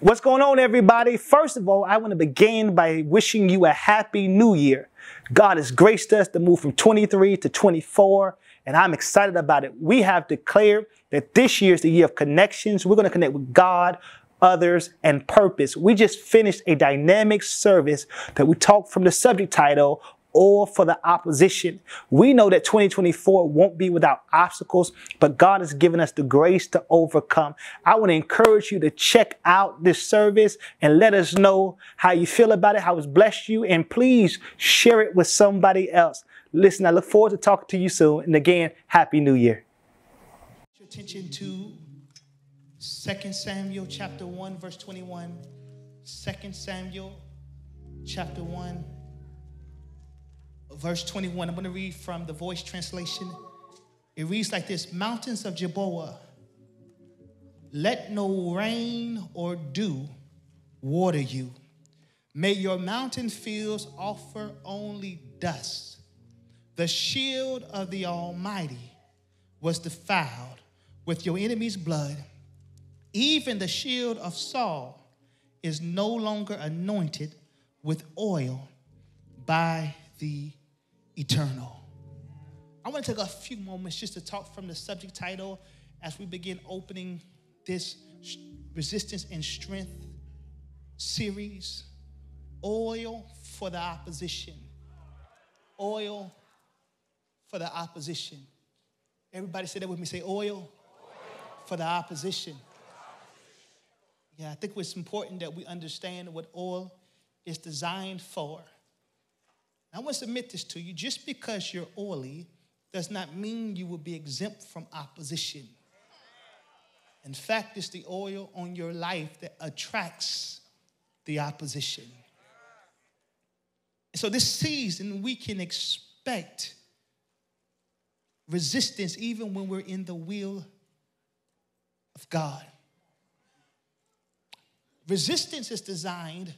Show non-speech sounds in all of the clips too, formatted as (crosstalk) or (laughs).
What's going on, everybody? First of all, I want to begin by wishing you a happy new year. God has graced us to move from 23 to 24, and I'm excited about it. We have declared that this year is the year of connections. We're going to connect with God, others, and purpose. We just finished a dynamic service that we talked from the subject title, oil for the opposition. We know that 2024 won't be without obstacles, but God has given us the grace to overcome. I want to encourage you to check out this service and let us know how you feel about it, how it's blessed you, and please share it with somebody else. Listen, I look forward to talking to you soon. And again, Happy New Year. Your attention to 2 Samuel chapter 1, verse 21. 2 Samuel chapter 1 verse 21. I'm going to read from the voice translation. It reads like this Mountains of Gilboa, let no rain or dew water you. May your mountain fields offer only dust. The shield of the Almighty was defiled with your enemy's blood. Even the shield of Saul is no longer anointed with oil by the eternal. I want to take a few moments just to talk from the subject title as we begin opening this resistance and strength series oil for the opposition. Oil for the opposition. Everybody say that with me. Say oil, oil. for the opposition. Yeah, I think it's important that we understand what oil is designed for. I want to submit this to you just because you're oily does not mean you will be exempt from opposition. In fact, it's the oil on your life that attracts the opposition. So, this season, we can expect resistance even when we're in the will of God. Resistance is designed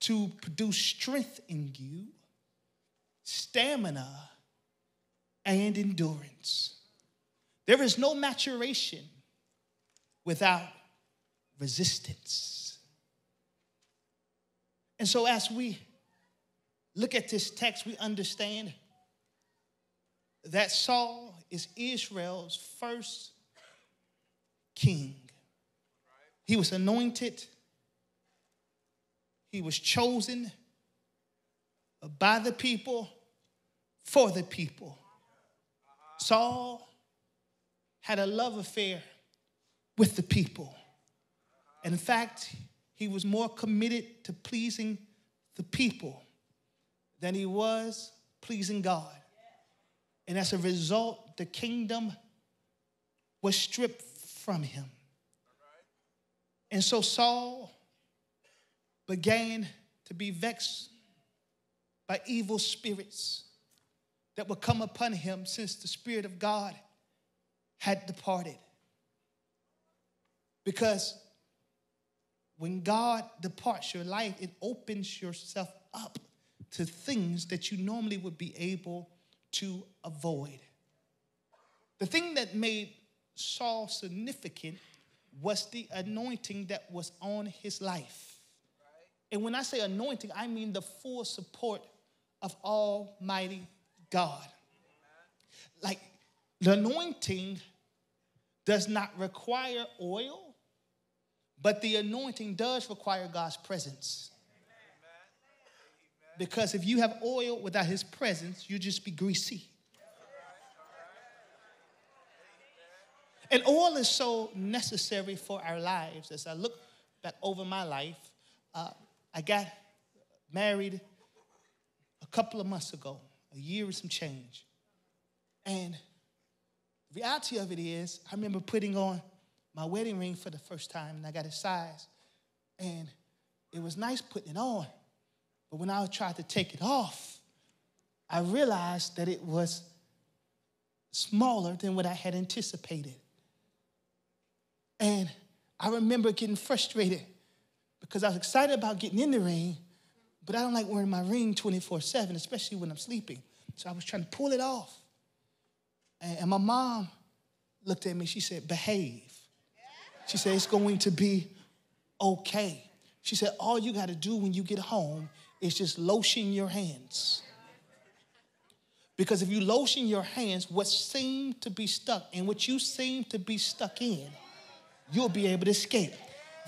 to produce strength in you, stamina, and endurance. There is no maturation without resistance. And so, as we look at this text, we understand that Saul is Israel's first king. He was anointed he was chosen by the people for the people. Saul had a love affair with the people. And in fact, he was more committed to pleasing the people than he was pleasing God. And as a result, the kingdom was stripped from him. And so Saul began to be vexed by evil spirits that would come upon him since the Spirit of God had departed. Because when God departs your life, it opens yourself up to things that you normally would be able to avoid. The thing that made Saul significant was the anointing that was on his life. And when I say anointing, I mean the full support of Almighty God. Like the anointing does not require oil, but the anointing does require God's presence. Because if you have oil without his presence, you just be greasy. And oil is so necessary for our lives. As I look back over my life, uh, I got married a couple of months ago, a year and some change. And the reality of it is, I remember putting on my wedding ring for the first time, and I got a size. And it was nice putting it on. But when I tried to take it off, I realized that it was smaller than what I had anticipated. And I remember getting frustrated because I was excited about getting in the ring, but I don't like wearing my ring 24 7, especially when I'm sleeping. So I was trying to pull it off. And, my mom looked at me, she said, Behave. She said, It's going to be okay. She said, All you got to do when you get home is just lotion your hands. Because if you lotion your hands, what seem to be stuck and what you seem to be stuck in, you'll be able to escape.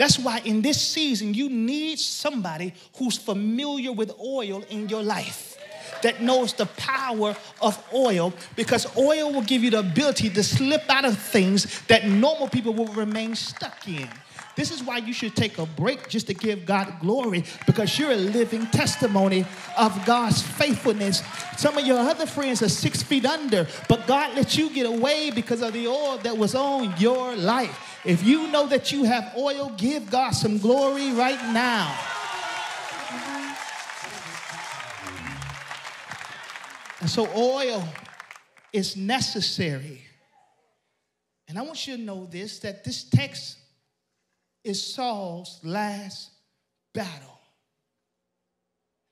That's why in this season, you need somebody who's familiar with oil in your life that knows the power of oil because oil will give you the ability to slip out of things that normal people will remain stuck in. This is why you should take a break just to give God glory because you're a living testimony of God's faithfulness. Some of your other friends are six feet under, but God let you get away because of the oil that was on your life. If you know that you have oil, give God some glory right now. And so, oil is necessary. And I want you to know this that this text is Saul's last battle.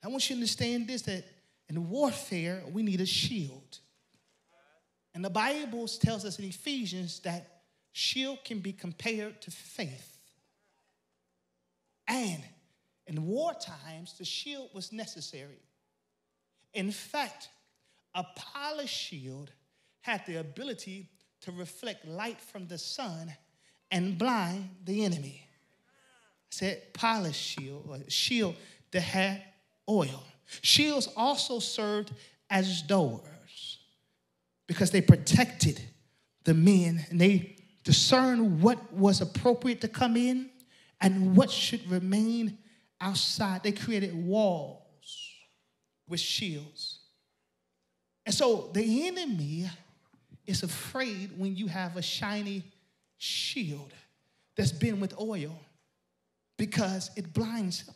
I want you to understand this that in warfare, we need a shield. And the Bible tells us in Ephesians that shield can be compared to faith. And in war times, the shield was necessary. In fact, a polished shield had the ability to reflect light from the sun and blind the enemy. I said polished shield, or shield that had oil. Shields also served as doors because they protected the men and they discerned what was appropriate to come in and what should remain outside. They created walls with shields. And so the enemy is afraid when you have a shiny shield that's been with oil because it blinds them.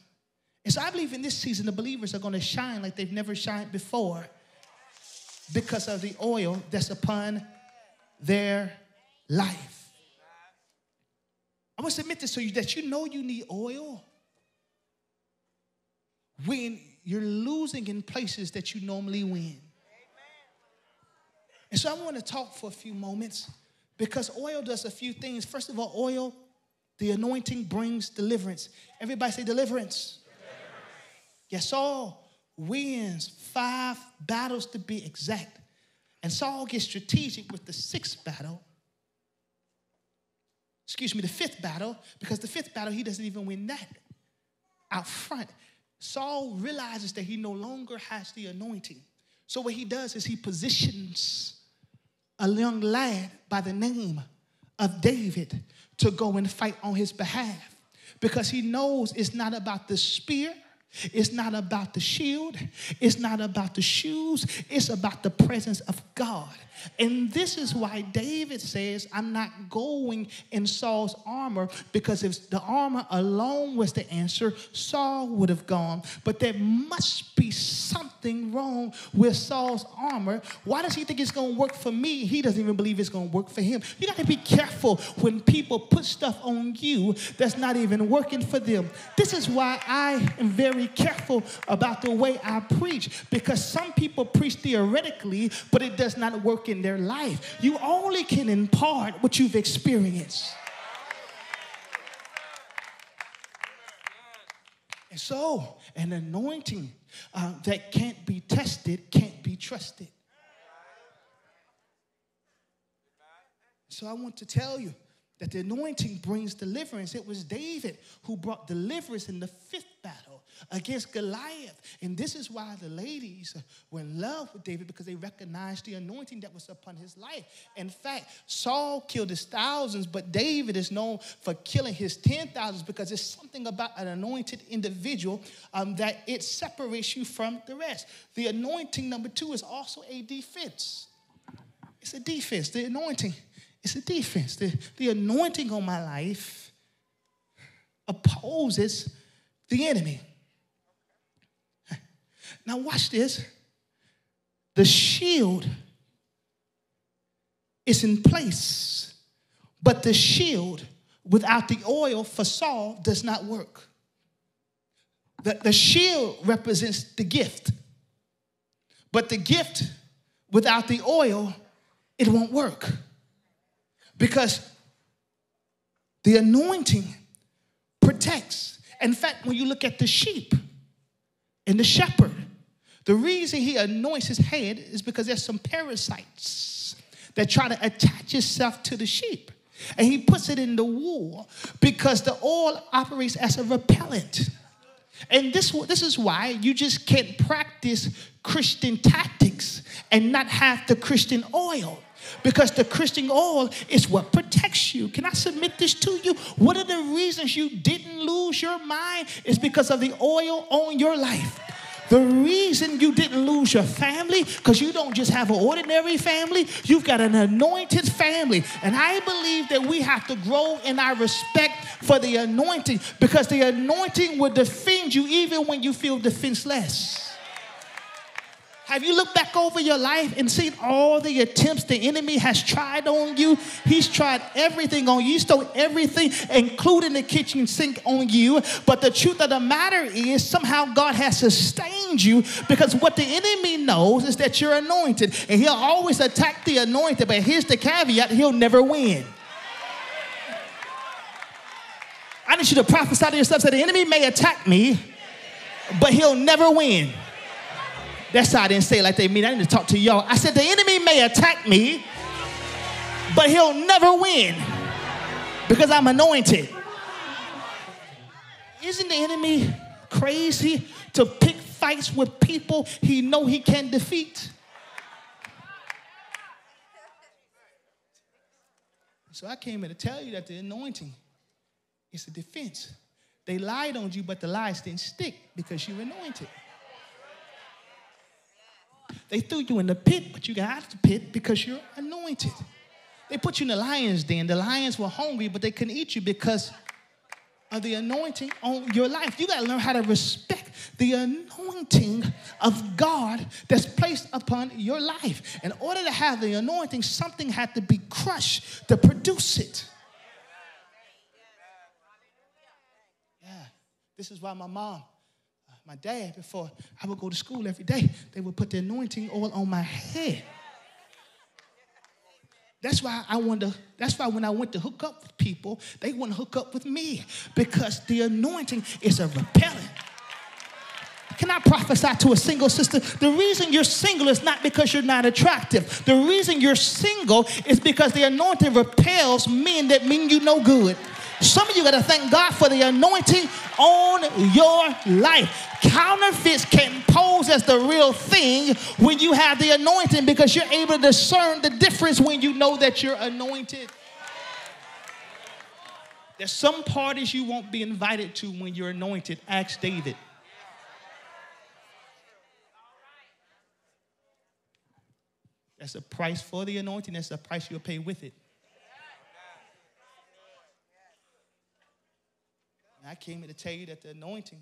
And so I believe in this season, the believers are going to shine like they've never shined before because of the oil that's upon their life. I want to submit this to you that you know you need oil when you're losing in places that you normally win. And so I want to talk for a few moments because oil does a few things. First of all, oil, the anointing brings deliverance. Everybody say deliverance. deliverance. Yes, Saul wins five battles to be exact. And Saul gets strategic with the sixth battle. Excuse me, the fifth battle, because the fifth battle, he doesn't even win that out front. Saul realizes that he no longer has the anointing. So what he does is he positions a young lad by the name of David to go and fight on his behalf. Because he knows it's not about the spear it's not about the shield. It's not about the shoes. It's about the presence of God. And this is why David says, I'm not going in Saul's armor because if the armor alone was the answer, Saul would have gone. But there must be something wrong with Saul's armor. Why does he think it's going to work for me? He doesn't even believe it's going to work for him. You got to be careful when people put stuff on you that's not even working for them. This is why I am very very careful about the way I preach because some people preach theoretically, but it does not work in their life. You only can impart what you've experienced. And so, an anointing uh, that can't be tested can't be trusted. So, I want to tell you that the anointing brings deliverance. It was David who brought deliverance in the fifth battle against Goliath. And this is why the ladies were in love with David because they recognized the anointing that was upon his life. In fact, Saul killed his thousands, but David is known for killing his ten thousands because it's something about an anointed individual um, that it separates you from the rest. The anointing, number two, is also a defense. It's a defense. The anointing it's a defense. The, the anointing on my life opposes the enemy. Now, watch this. The shield is in place, but the shield without the oil for Saul does not work. The, the shield represents the gift, but the gift without the oil, it won't work. Because The anointing protects. In fact, when you look at the sheep and the shepherd, the reason he anoints his head is because there's some parasites that try to attach itself to the sheep. And he puts it in the wool because the oil operates as a repellent. And this, this is why you just can't practice Christian tactics and not have the Christian oil because the Christian oil is what protects you. Can I submit this to you? One of the reasons you didn't lose your mind is because of the oil on your life. The reason you didn't lose your family, because you don't just have an ordinary family, you've got an anointed family. And I believe that we have to grow in our respect for the anointing because the anointing will defend you even when you feel defenseless. Have you looked back over your life and seen all the attempts the enemy has tried on you? He's tried everything on you. He's thrown everything, including the kitchen sink, on you. But the truth of the matter is, somehow God has sustained you because what the enemy knows is that you're anointed. And he'll always attack the anointed. But here's the caveat he'll never win. I need you to prophesy to yourself that the enemy may attack me, but he'll never win. That's how I didn't say it like they mean. I need to talk to y'all. I said, the enemy may attack me, but he'll never win because I'm anointed. Isn't the enemy crazy to pick fights with people he know he can defeat? So I came here to tell you that the anointing is a defense. They lied on you, but the lies didn't stick because you're anointed. They threw you in the pit, but you got out of the pit because you're anointed. They put you in the lion's den. The lions were hungry, but they couldn't eat you because of the anointing on your life. You got to learn how to respect the anointing of God that's placed upon your life. In order to have the anointing, something had to be crushed to produce it. Yeah, this is why my mom my dad, before I would go to school every day, they would put the anointing oil on my head. That's why I to, that's why when I went to hook up with people, they wouldn't hook up with me because the anointing is a repellent. Can I prophesy to a single sister? The reason you're single is not because you're not attractive. The reason you're single is because the anointing repels men that mean you no good. Some of you got to thank God for the anointing on your life. Counterfeits can pose as the real thing when you have the anointing because you're able to discern the difference when you know that you're anointed. There's some parties you won't be invited to when you're anointed. Ask David. That's a price for the anointing, that's the price you'll pay with it. And I came here to tell you that the anointing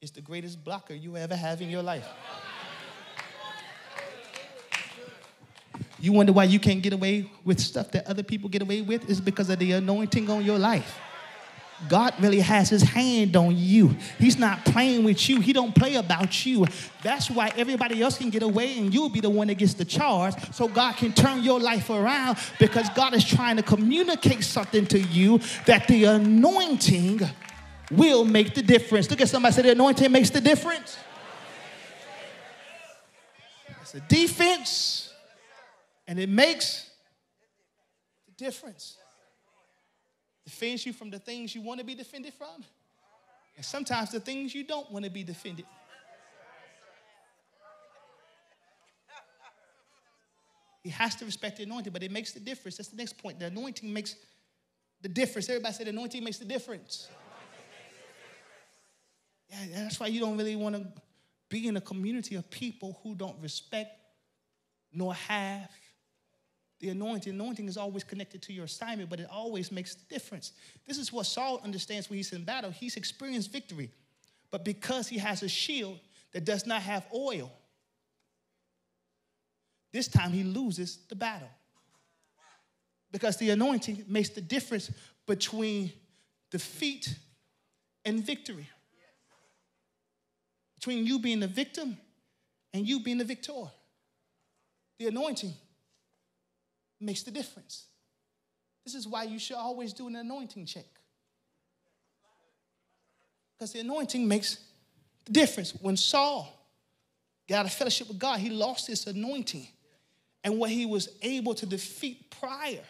is the greatest blocker you ever have in your life. You wonder why you can't get away with stuff that other people get away with? Is because of the anointing on your life. God really has his hand on you. He's not playing with you. He don't play about you. That's why everybody else can get away and you'll be the one that gets the charge so God can turn your life around because God is trying to communicate something to you that the anointing will make the difference. Look at somebody say the anointing makes the difference. It's a defense, and it makes the difference. Defends you from the things you want to be defended from, and sometimes the things you don't want to be defended. He has to respect the anointing, but it makes the difference. That's the next point. The anointing makes the difference. Everybody said anointing makes the difference. Yeah, that's why you don't really want to be in a community of people who don't respect nor have the anointing. Anointing is always connected to your assignment, but it always makes a difference. This is what Saul understands when he's in battle. He's experienced victory, but because he has a shield that does not have oil, this time he loses the battle. Because the anointing makes the difference between defeat and victory between you being the victim and you being the victor. The anointing makes the difference. This is why you should always do an anointing check. Because the anointing makes the difference. When Saul got a fellowship with God, he lost his anointing. And what he was able to defeat prior,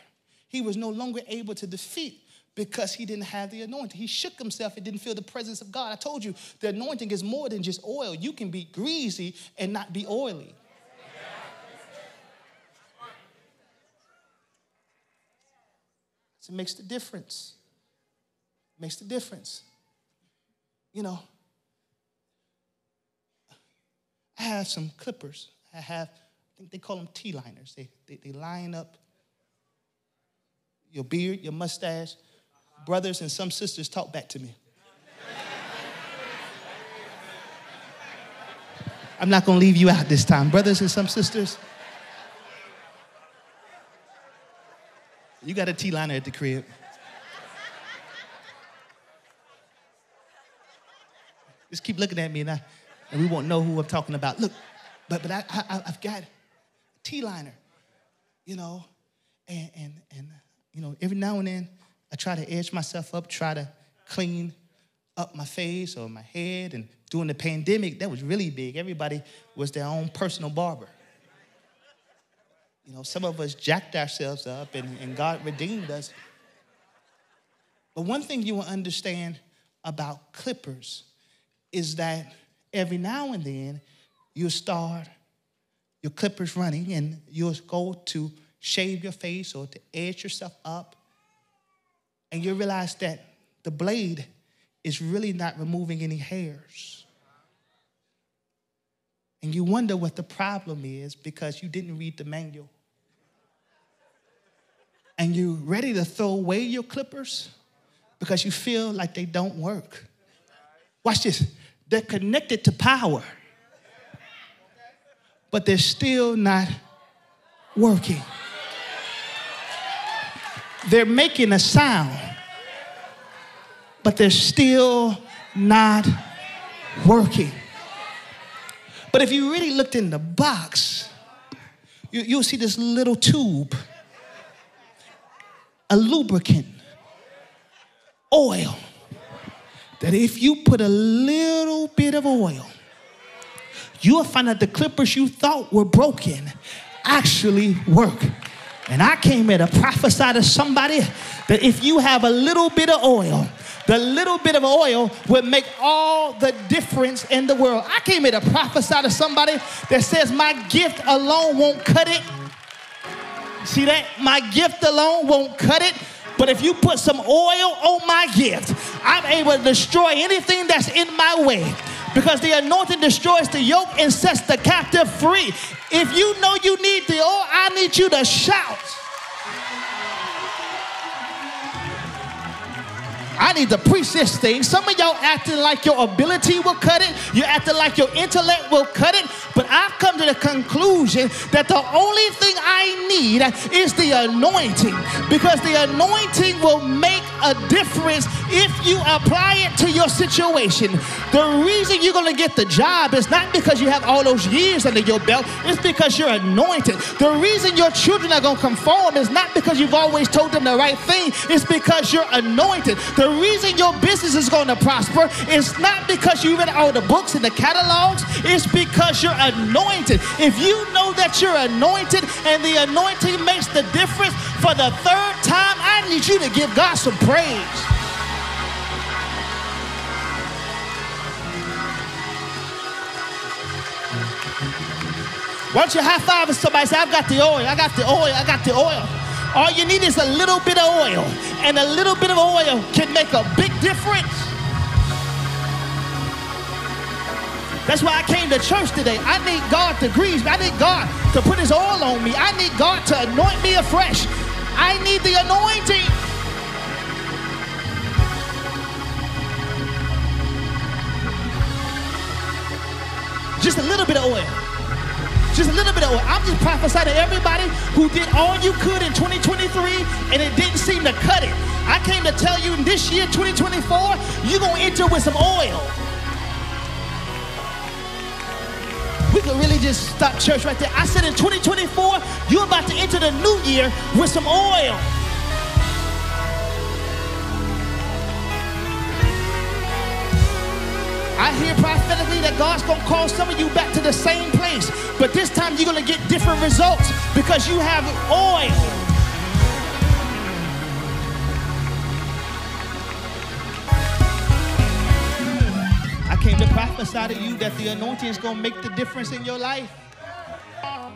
he was no longer able to defeat because he didn't have the anointing. He shook himself and didn't feel the presence of God. I told you the anointing is more than just oil. You can be greasy and not be oily. So it makes the difference. It makes the difference. You know, I have some clippers. I have, I think they call them T-liners. They, they, they line up your beard, your mustache. Brothers and some sisters talk back to me. I'm not going to leave you out this time. Brothers and some sisters, you got a T liner at the crib. Just keep looking at me and, I, and we won't know who I'm talking about. Look, but, but I, I, I've got a T liner, you know, and, and, and, you know, every now and then I try to edge myself up, try to clean up my face or my head. And during the pandemic, that was really big. Everybody was their own personal barber. You know, some of us jacked ourselves up and, and God redeemed us. But one thing you will understand about clippers is that every now and then you'll start your clippers running and you'll go to shave your face or to edge yourself up and you realize that the blade is really not removing any hairs. And you wonder what the problem is because you didn't read the manual. And you're ready to throw away your clippers because you feel like they don't work. Watch this. They're connected to power, but they're still not working. They're making a sound, but they're still not working. But if you really looked in the box, you, you'll see this little tube, a lubricant, oil, that if you put a little bit of oil, you'll find that the clippers you thought were broken actually work. And I came here to prophesy to somebody that if you have a little bit of oil, the little bit of oil will make all the difference in the world. I came here to prophesy to somebody that says, My gift alone won't cut it. See that? My gift alone won't cut it. But if you put some oil on my gift, I'm able to destroy anything that's in my way because the anointing destroys the yoke and sets the captive free. If you know you need the oil, I need you to shout. I need to preach this thing. Some of y'all acting like your ability will cut it. You're acting like your intellect will cut it. But I've come to the conclusion that the only thing I need is the anointing because the anointing will make a difference if you apply it to your situation. The reason you're going to get the job is not because you have all those years under your belt, it's because you're anointed. The reason your children are going to conform is not because you've always told them the right thing, it's because you're anointed. The reason your business is going to prosper is not because you read all the books and the catalogs, it's because you're anointed. If you know that you're anointed and the anointing makes the difference for the third time, I need you to give God some praise. Why don't you high five somebody say, I've got the oil, I got the oil, I got the oil. All you need is a little bit of oil, and a little bit of oil can make a big difference. That's why I came to church today. I need God to grease me. I need God to put his oil on me. I need God to anoint me afresh. I need the anointing. Just a little bit of oil. Just a little bit of oil. I'm just prophesying to everybody who did all you could in 2023 and it didn't seem to cut it. I came to tell you this year, 2024, you're going to enter with some oil. We could really just stop church right there. I said in 2024, you're about to enter the new year with some oil. I hear prophetically that God's gonna call some of you back to the same place, but this time you're gonna get different results because you have oil. I came to prophesy to you that the anointing is gonna make the difference in your life.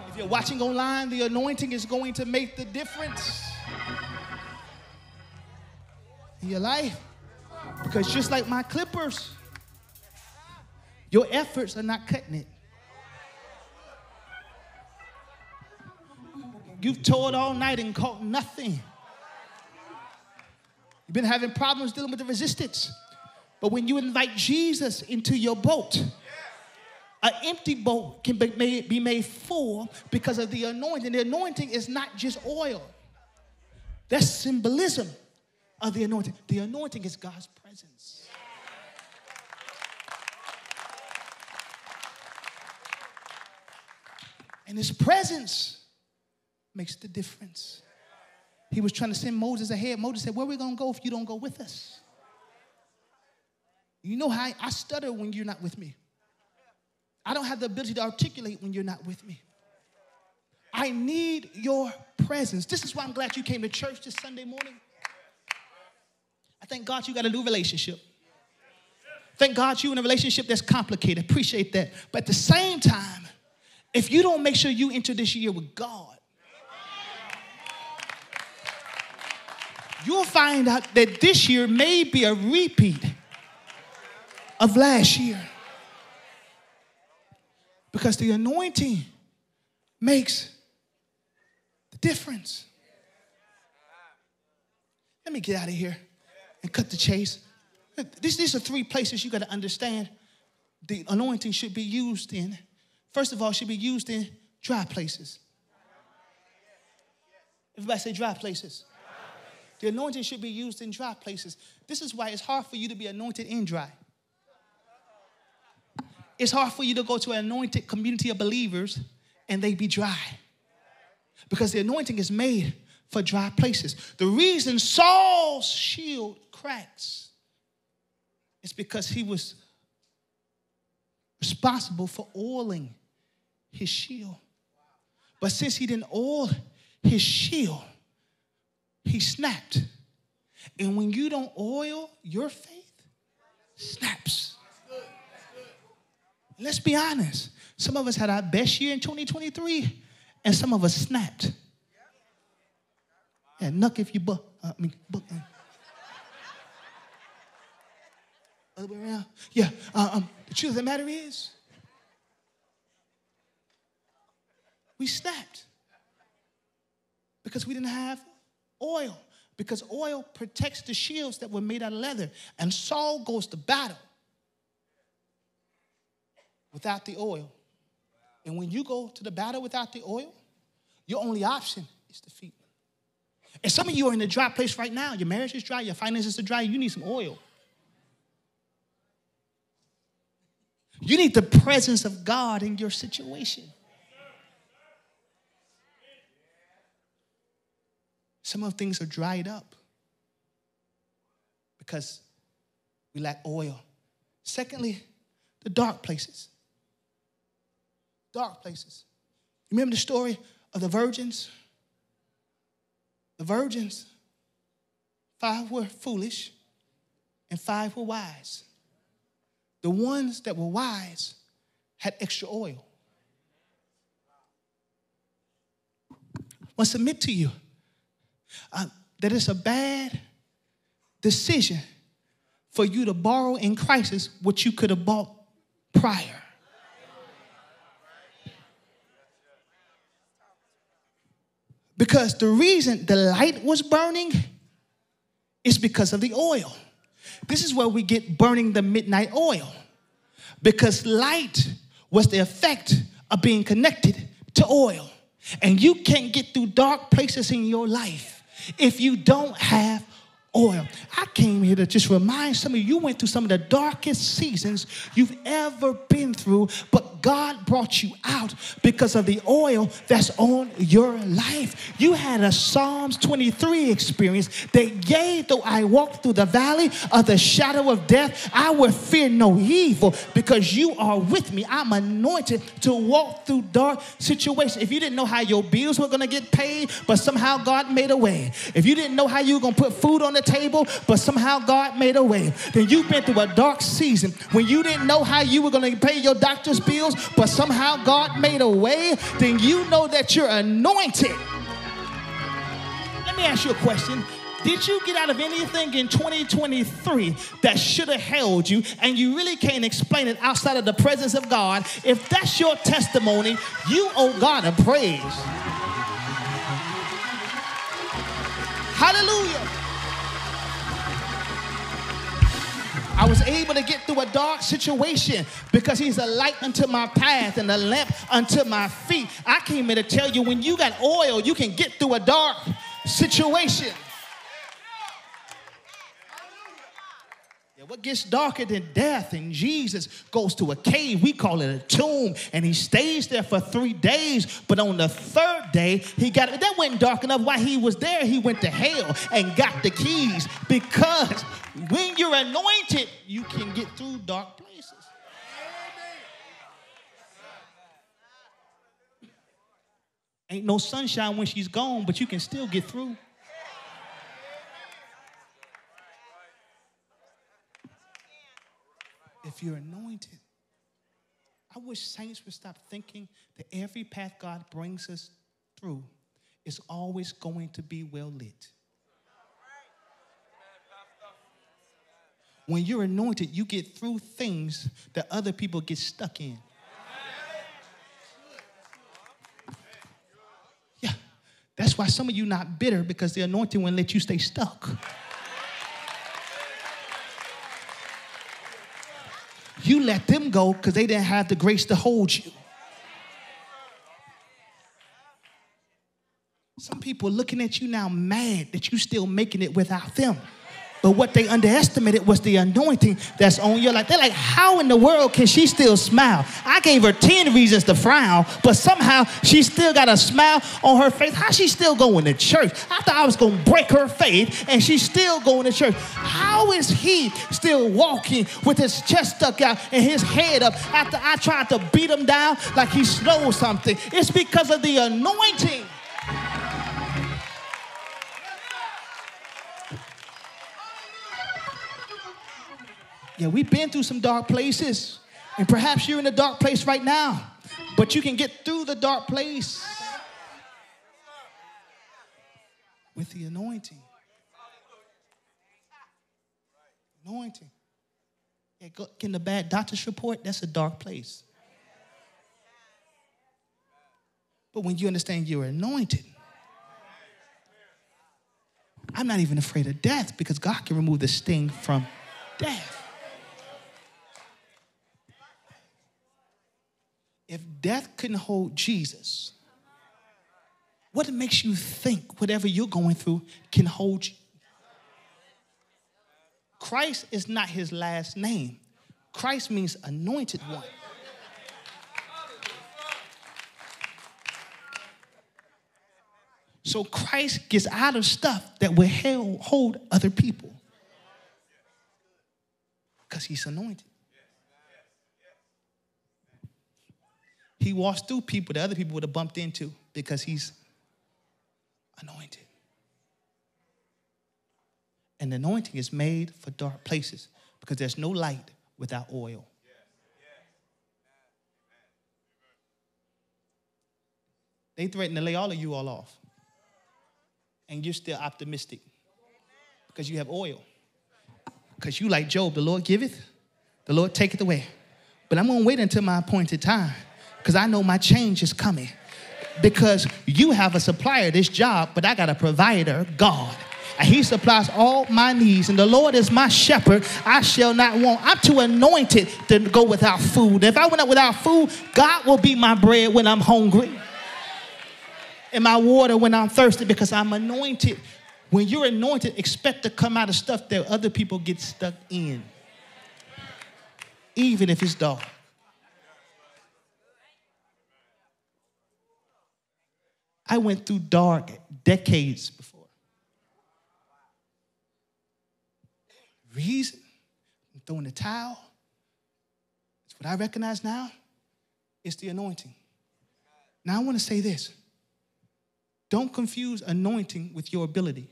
If you're watching online, the anointing is going to make the difference in your life. Because just like my clippers, your efforts are not cutting it. You've toiled all night and caught nothing. You've been having problems dealing with the resistance. But when you invite Jesus into your boat, an empty boat can be made, be made full because of the anointing. The anointing is not just oil, that's symbolism of the anointing. The anointing is God's presence. And his presence makes the difference. He was trying to send Moses ahead. Moses said, Where are we going to go if you don't go with us? You know how I, stutter when you're not with me. I don't have the ability to articulate when you're not with me. I need your presence. This is why I'm glad you came to church this Sunday morning. I thank God you got a new relationship. Thank God you're in a relationship that's complicated. Appreciate that. But at the same time, if you don't make sure you enter this year with God, you'll find out that this year may be a repeat of last year. Because the anointing makes the difference. Let me get out of here and cut the chase. These, these are three places you got to understand the anointing should be used in. First of all, should be used in dry places. Everybody say dry places. The anointing should be used in dry places. This is why it's hard for you to be anointed in dry. It's hard for you to go to an anointed community of believers and they be dry. Because the anointing is made for dry places. The reason Saul's shield cracks is because he was responsible for oiling his shield. But since he didn't oil his shield, he snapped. And when you don't oil your faith, snaps. Let's be honest. Some of us had our best year in 2023, and some of us snapped. And nuck if you buck. Uh, I mean, buck. Uh, other way around. Yeah. Uh, um, the truth of the matter is, we snapped because we didn't have oil. Because oil protects the shields that were made out of leather. And Saul goes to battle without the oil. And when you go to the battle without the oil, your only option is defeat. And some of you are in a dry place right now. Your marriage is dry, your finances are dry, you need some oil. You need the presence of God in your situation. Some of things are dried up because we lack oil. Secondly, the dark places dark places. Remember the story of the virgins? The virgins, five were foolish and five were wise. The ones that were wise had extra oil. I want to submit to you uh, that it's a bad decision for you to borrow in crisis what you could have bought prior. Because the reason the light was burning is because of the oil. This is where we get burning the midnight oil. Because light was the effect of being connected to oil. And you can't get through dark places in your life if you don't have oil. I came here to just remind some of you, you went through some of the darkest seasons you've ever been through, but God brought you out because of the oil that's on your life. You had a Psalms 23 experience that, yea, though I walk through the valley of the shadow of death, I will fear no evil because you are with me. I'm anointed to walk through dark situations. If you didn't know how your bills were going to get paid, but somehow God made a way. If you didn't know how you were going to put food on the table, but somehow God made a way, then you've been through a dark season when you didn't know how you were going to pay your doctor's bills, but somehow God made a way, then you know that you're anointed. Let me ask you a question. Did you get out of anything in 2023 that should have held you and you really can't explain it outside of the presence of God? If that's your testimony, you owe God a praise. Hallelujah. I was able to get through a dark situation because he's a light unto my path and a lamp unto my feet. I came here to tell you when you got oil, you can get through a dark situation. Yeah, what gets darker than death? And Jesus goes to a cave, we call it a tomb, and he stays there for three days. But on the third day, he got it. that wasn't dark enough. While he was there, he went to hell and got the keys because when you're anointed, you can get through dark places. Ain't no sunshine when she's gone, but you can still get through. If you're anointed, I wish saints would stop thinking that every path God brings us through is always going to be well lit. When you're anointed, you get through things that other people get stuck in. Yeah, that's why some of you not bitter because the anointing won't let you stay stuck. You let them go because they didn't have the grace to hold you. Some people looking at you now mad that you still making it without them. But what they underestimated was the anointing that's on your life. They're like, how in the world can she still smile? I gave her 10 reasons to frown, but somehow she still got a smile on her face. How she still going to church? I thought I was going to break her faith, and she's still going to church. How is he still walking with his chest stuck out and his head up after I tried to beat him down like he stole something? It's because of the anointing. Yeah, we've been through some dark places. And perhaps you're in a dark place right now, but you can get through the dark place with the anointing. Anointing. Yeah, go, getting a bad doctor's report, that's a dark place. But when you understand you're anointed, I'm not even afraid of death because God can remove the sting from death. If death couldn't hold Jesus, what makes you think whatever you're going through can hold you? Christ is not his last name. Christ means anointed one. So Christ gets out of stuff that will hold other people because he's anointed. He walks through people that other people would have bumped into because he's anointed. And anointing is made for dark places because there's no light without oil. They threaten to lay all of you all off. And you're still optimistic because you have oil. Because you, like Job, the Lord giveth, the Lord taketh away. But I'm going to wait until my appointed time because I know my change is coming. Because you have a supplier this job, but I got a provider, God. And he supplies all my needs. And the Lord is my shepherd. I shall not want. I'm too anointed to go without food. If I went out without food, God will be my bread when I'm hungry. And my water when I'm thirsty because I'm anointed. When you're anointed, expect to come out of stuff that other people get stuck in. Even if it's dark. I went through dark decades before. Reason, I'm throwing the towel. It's what I recognize now. It's the anointing. Now I want to say this. Don't confuse anointing with your ability.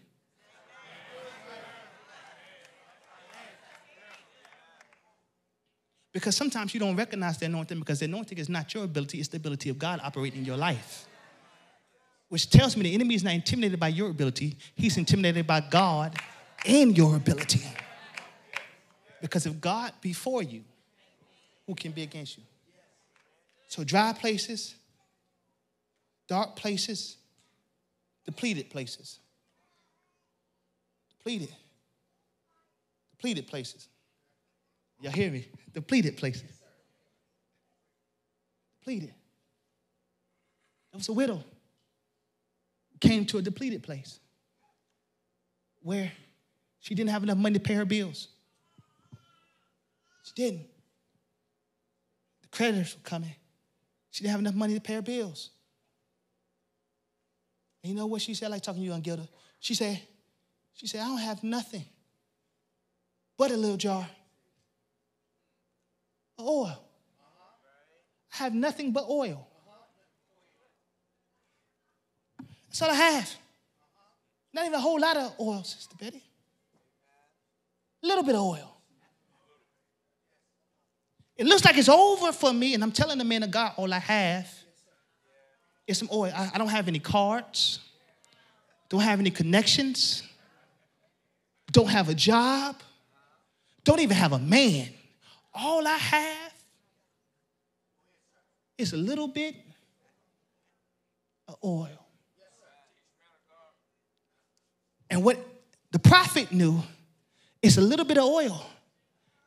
Because sometimes you don't recognize the anointing because the anointing is not your ability, it's the ability of God operating in your life. Which tells me the enemy is not intimidated by your ability, he's intimidated by God and your ability. Because if God be for you, who can be against you? So, dry places, dark places, depleted places. Depleted. Depleted places. Y'all hear me? Depleted places. Depleted. There was a widow came to a depleted place where she didn't have enough money to pay her bills. She didn't. The creditors were coming. She didn't have enough money to pay her bills. And you know what she said? Like talking to you on Gilda. She said, she said, I don't have nothing but a little jar of oil. I have nothing but oil. That's all I have. Not even a whole lot of oil, Sister Betty. A little bit of oil. It looks like it's over for me, and I'm telling the man of God, all I have is some oil. I, I don't have any cards, don't have any connections, don't have a job, don't even have a man. All I have is a little bit of oil. And what the prophet knew is a little bit of oil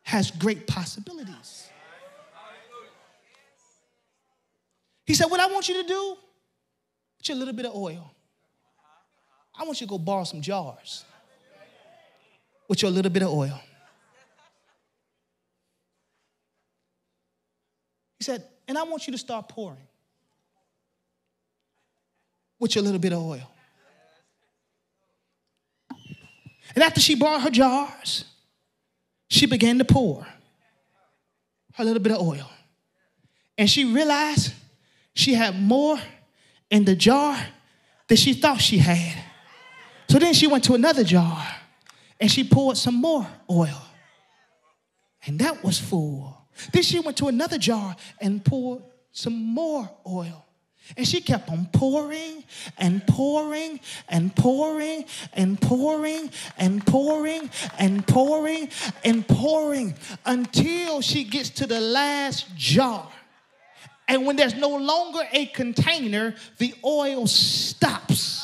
has great possibilities. He said, What I want you to do, with your little bit of oil, I want you to go borrow some jars with your little bit of oil. He said, And I want you to start pouring with your little bit of oil. And after she brought her jars, she began to pour her little bit of oil. And she realized she had more in the jar than she thought she had. So then she went to another jar and she poured some more oil. And that was full. Then she went to another jar and poured some more oil. And she kept on pouring and pouring and pouring and pouring and pouring and pouring and pouring until she gets to the last jar. And when there's no longer a container, the oil stops.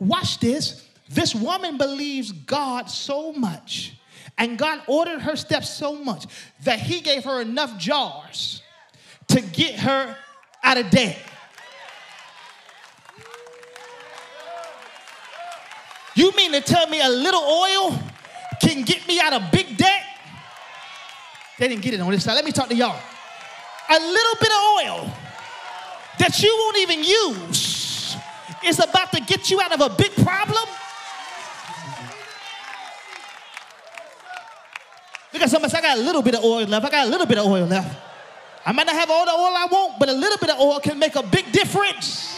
Watch this. This woman believes God so much and God ordered her steps so much that He gave her enough jars to get her out of debt. You mean to tell me a little oil can get me out of big debt? They didn't get it on this side. Let me talk to y'all. A little bit of oil that you won't even use is about to get you out of a big problem. Look at somebody say, I got a little bit of oil left. I got a little bit of oil left. I might not have all the oil I want, but a little bit of oil can make a big difference.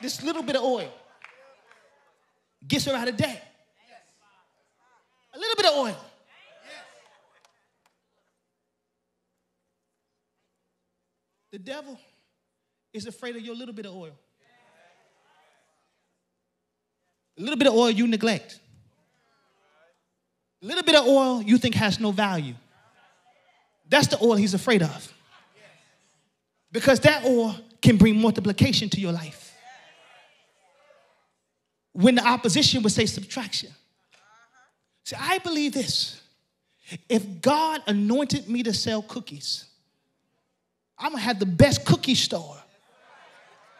This little bit of oil gets her out of debt. A little bit of oil. The devil is afraid of your little bit of oil. A little bit of oil you neglect. Little bit of oil you think has no value. That's the oil he's afraid of. Because that oil can bring multiplication to your life. When the opposition would say subtraction. See, I believe this. If God anointed me to sell cookies, I'm gonna have the best cookie store,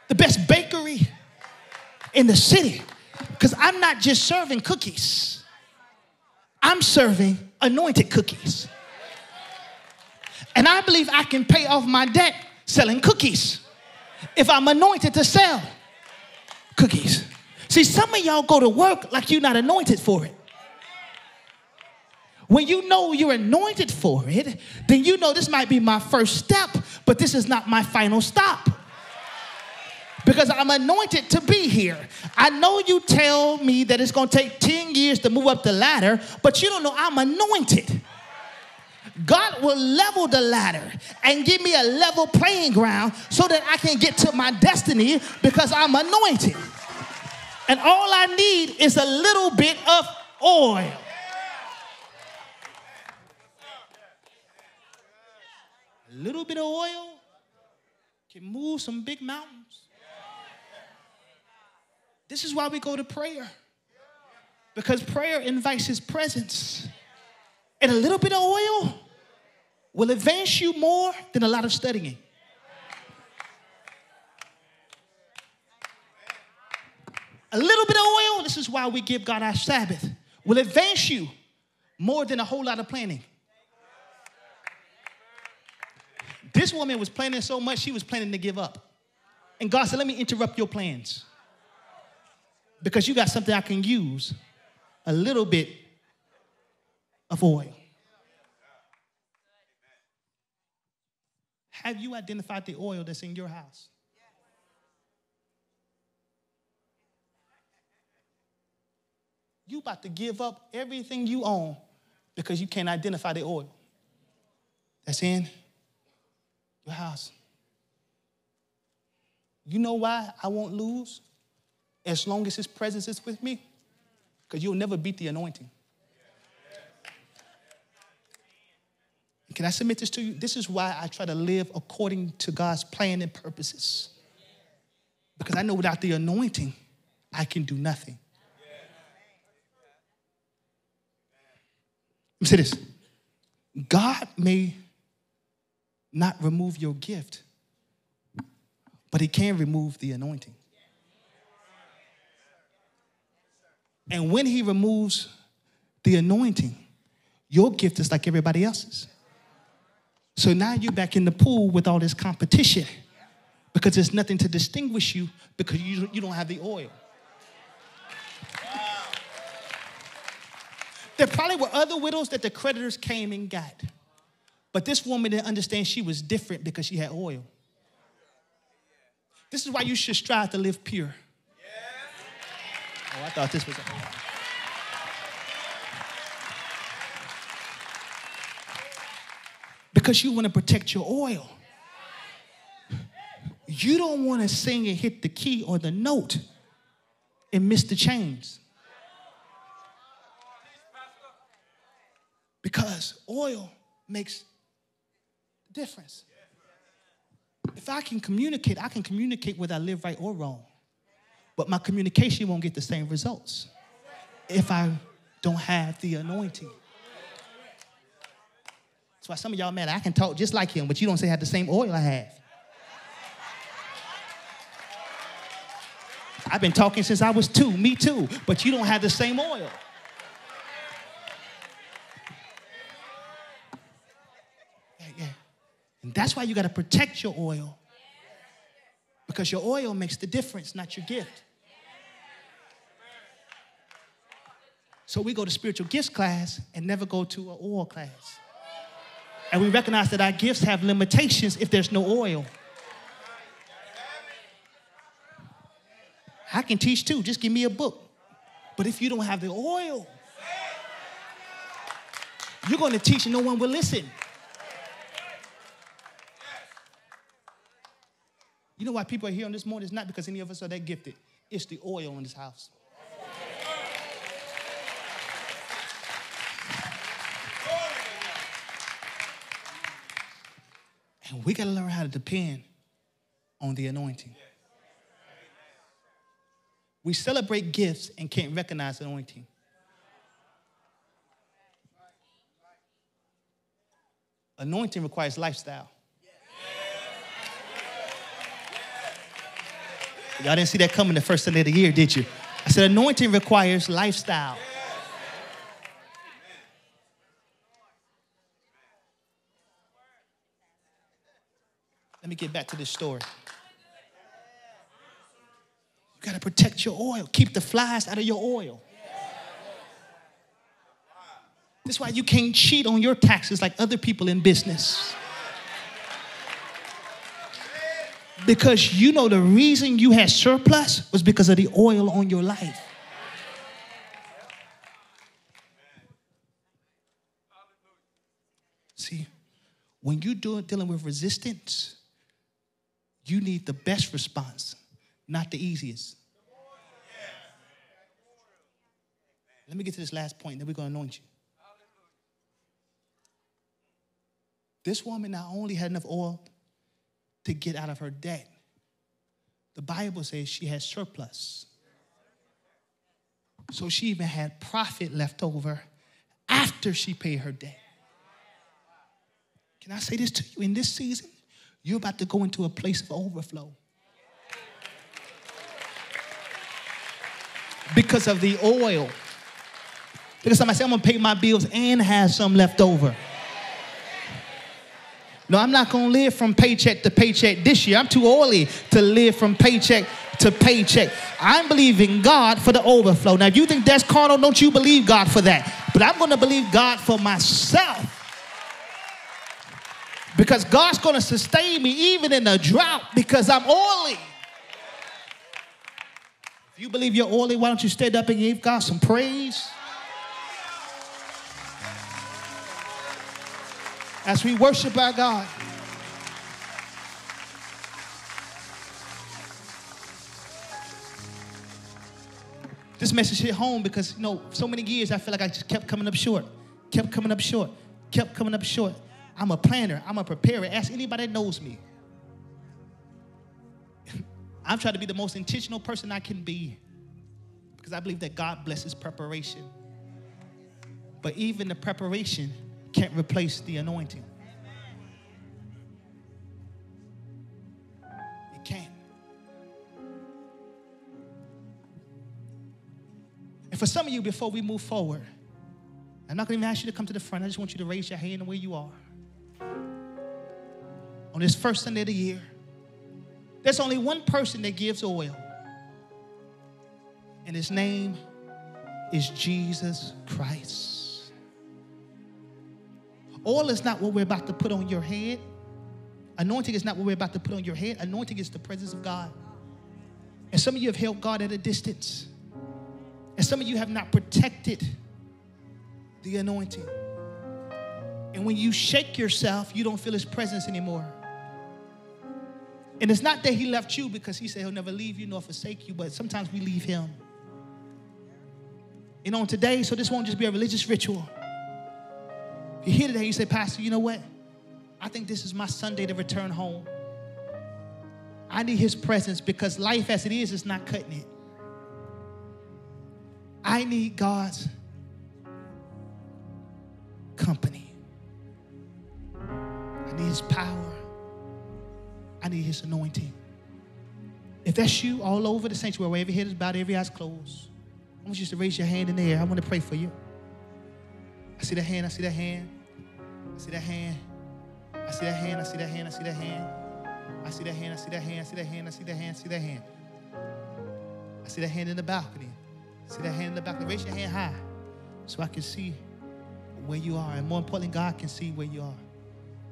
the best bakery in the city. Because I'm not just serving cookies, I'm serving anointed cookies. And I believe I can pay off my debt selling cookies if I'm anointed to sell cookies. See, some of y'all go to work like you're not anointed for it. When you know you're anointed for it, then you know this might be my first step, but this is not my final stop. Because I'm anointed to be here. I know you tell me that it's gonna take 10 years to move up the ladder, but you don't know I'm anointed. God will level the ladder and give me a level playing ground so that I can get to my destiny because I'm anointed. And all I need is a little bit of oil. A little bit of oil can move some big mountains. This is why we go to prayer. Because prayer invites his presence. And a little bit of oil will advance you more than a lot of studying. A little bit of oil, this is why we give God our Sabbath, will advance you more than a whole lot of planning. This woman was planning so much, she was planning to give up. And God said, Let me interrupt your plans. Because you got something I can use a little bit of oil. Have you identified the oil that's in your house? You about to give up everything you own because you can't identify the oil that's in your house. You know why I won't lose as long as his presence is with me? Because you'll never beat the anointing. Can I submit this to you? This is why I try to live according to God's plan and purposes. Because I know without the anointing, I can do nothing. Let me say this God may not remove your gift, but He can remove the anointing. And when He removes the anointing, your gift is like everybody else's. So now you're back in the pool with all this competition because there's nothing to distinguish you because you, you don't have the oil. There probably were other widows that the creditors came and got. But this woman didn't understand she was different because she had oil. This is why you should strive to live pure. Oh, I thought this was. Because you want to protect your oil. You don't want to sing and hit the key or the note and miss the chains. Because oil makes difference. If I can communicate, I can communicate whether I live right or wrong. But my communication won't get the same results if I don't have the anointing. That's why some of y'all mad. I can talk just like him, but you don't say have the same oil I have. I've been talking since I was two, me too, but you don't have the same oil. Yeah, yeah. And that's why you got to protect your oil. Because your oil makes the difference, not your gift. So we go to spiritual gifts class and never go to an oil class. And we recognize that our gifts have limitations if there's no oil. I can teach too, just give me a book. But if you don't have the oil, you're going to teach and no one will listen. You know why people are here on this morning? It's not because any of us are that gifted. It's the oil in this house. And we got to learn how to depend on the anointing. We celebrate gifts and can't recognize anointing. Anointing requires lifestyle. Y'all didn't see that coming the first Sunday of the year, did you? I said, anointing requires lifestyle. Get back to this story. You got to protect your oil. Keep the flies out of your oil. That's why you can't cheat on your taxes like other people in business. Because you know the reason you had surplus was because of the oil on your life. See, when you're dealing with resistance, you need the best response, not the easiest. Let me get to this last point, then we're going to anoint you. This woman not only had enough oil to get out of her debt, the Bible says she had surplus. So she even had profit left over after she paid her debt. Can I say this to you? In this season, you're about to go into a place of overflow. Because of the oil. Because somebody say, I'm gonna pay my bills and have some left over. No, I'm not gonna live from paycheck to paycheck this year. I'm too oily to live from paycheck to paycheck. I'm believing God for the overflow. Now, if you think that's carnal, don't you believe God for that. But I'm gonna believe God for myself. Because God's gonna sustain me even in a drought because I'm oily. If you believe you're oily, why don't you stand up and give God some praise? as we worship our God. This message hit home because, you know, so many years I feel like I just kept coming up short, kept coming up short, kept coming up short. I'm a planner, I'm a preparer. Ask anybody that knows me. (laughs) I'm trying to be the most intentional person I can be because I believe that God blesses preparation. But even the preparation can't replace the anointing. It can't. And for some of you, before we move forward, I'm not going to even ask you to come to the front. I just want you to raise your hand where you are. On this first Sunday of the year, there's only one person that gives oil, and his name is Jesus Christ. Oil is not what we're about to put on your head. Anointing is not what we're about to put on your head. Anointing is the presence of God. And some of you have held God at a distance. And some of you have not protected the anointing. And when you shake yourself, you don't feel his presence anymore. And it's not that he left you because he said he'll never leave you nor forsake you, but sometimes we leave him. You know, today, so this won't just be a religious ritual. You hear today, you say, Pastor, you know what? I think this is my Sunday to return home. I need his presence because life as it is is not cutting it. I need God's company. I need his power. I need his anointing. If that's you all over the sanctuary, where every head is bowed, every eye is closed, I want you to raise your hand in the air. I want to pray for you. I see that hand, I see that hand. I see that hand. I see that hand, I see that hand, I see that hand. I see that hand, I see that hand, I see that hand, I see that hand, I see that hand. I see that hand in the balcony. See that hand in the balcony. Raise your hand high so I can see where you are. And more importantly, God can see where you are.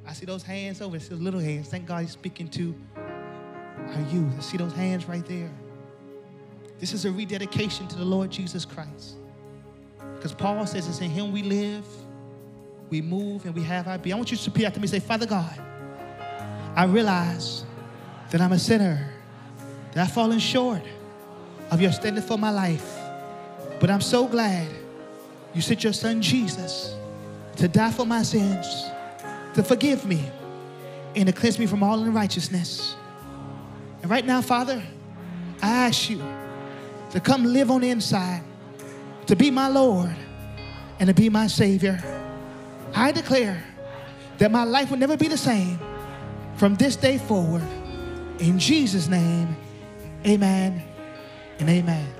I see those hands over there, those little hands. Thank God He's speaking to our youth. I see those hands right there. This is a rededication to the Lord Jesus Christ. Because Paul says it's in Him we live we move, and we have our being. I want you to repeat after me say, Father God, I realize that I'm a sinner, that I've fallen short of your standard for my life. But I'm so glad you sent your son Jesus to die for my sins, to forgive me, and to cleanse me from all unrighteousness. And right now, Father, I ask you to come live on the inside, to be my Lord, and to be my Savior. I declare that my life will never be the same from this day forward. In Jesus' name, amen and amen.